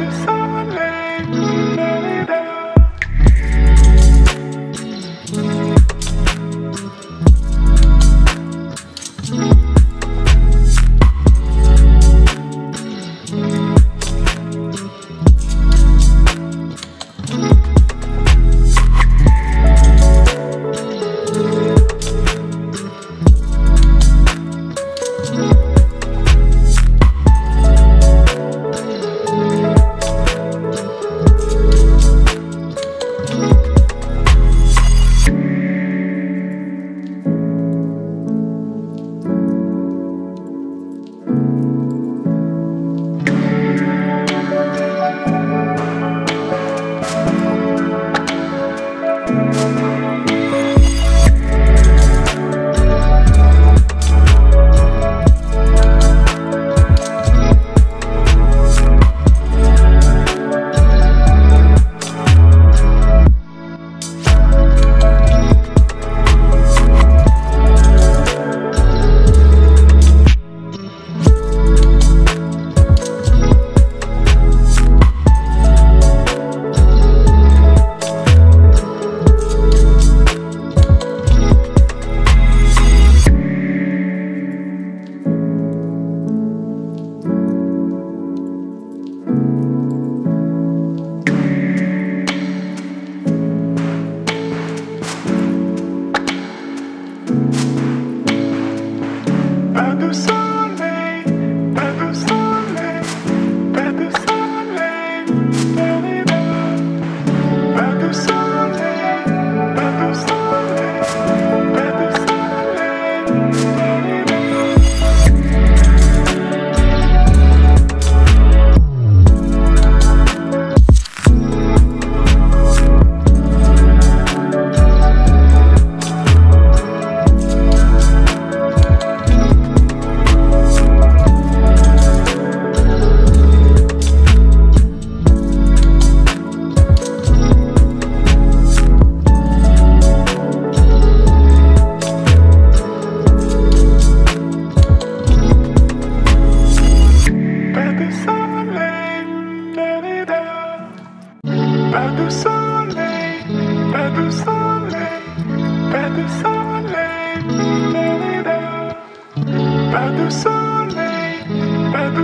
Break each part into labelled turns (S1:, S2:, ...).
S1: De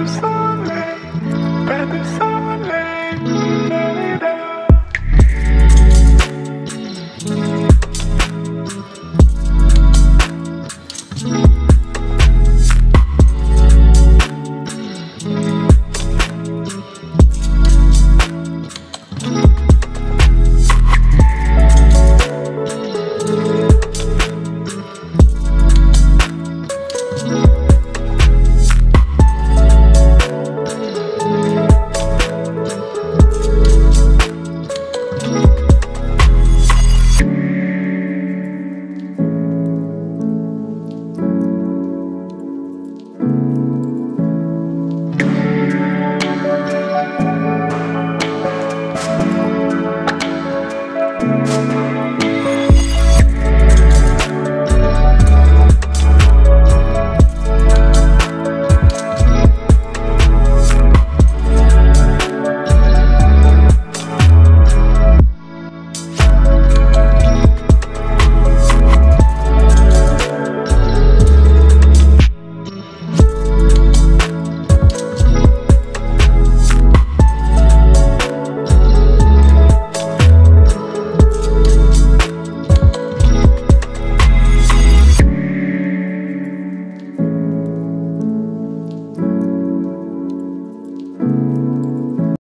S1: soleil, pas de soleil.